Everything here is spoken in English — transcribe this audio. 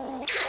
Oh,